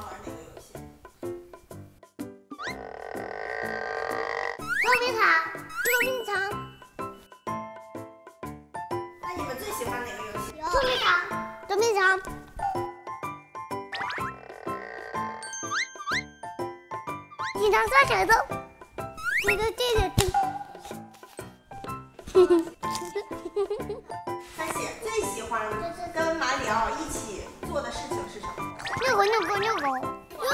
欢玩哪个游戏？捉迷藏，捉迷藏，那你们最喜欢哪个游戏？捉迷藏，捉迷藏。经常刷舌头，这个这个这。三喜最喜欢跟马里奥一起做的事情是什么？遛狗，遛狗，遛狗，遛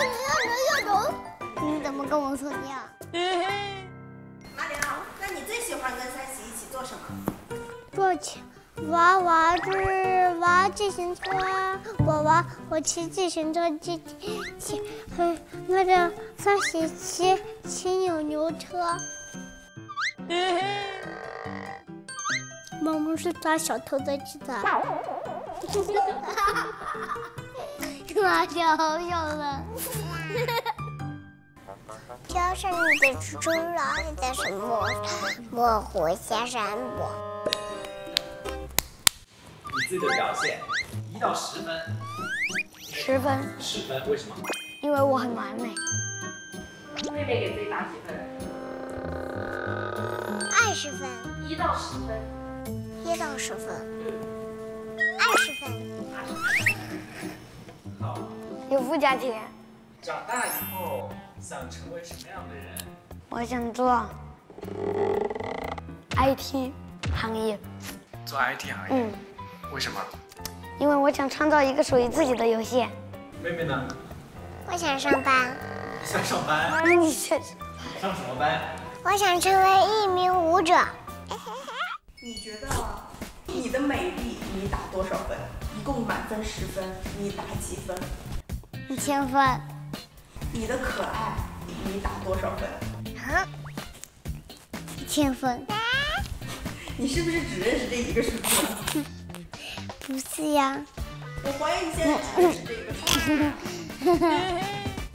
狗，遛狗。你怎么跟我说的呀？马里奥，那你最喜欢跟三喜一起做什么？坐骑，玩玩是玩自行车啊，我玩我骑自行车骑骑，嗯，那个三喜骑骑扭牛车。妈妈是抓小偷的去的，妈太好小了。交上你的猪牢，你的什么模糊下山坡。你自己的表现，一到十分，十分，十分，为什么？因为我很完美。妹妹给自己打几分？二十分，一到十分。一到十分，有附加题。长大以后想成为什么样的人？我想做 IT 行业，做 IT 行业。嗯，为什么？因为我想创造一个属于自己的游戏。妹妹呢？我想上班，你想上班？你是上什么班？我想成为一名舞者。你觉得你的美丽你打多少分？一共满分十分，你打几分？一千分。你的可爱你打多少分？啊，一千分。你是不是只认识这一个数字？不是呀。我怀疑你现在只认识这个数字。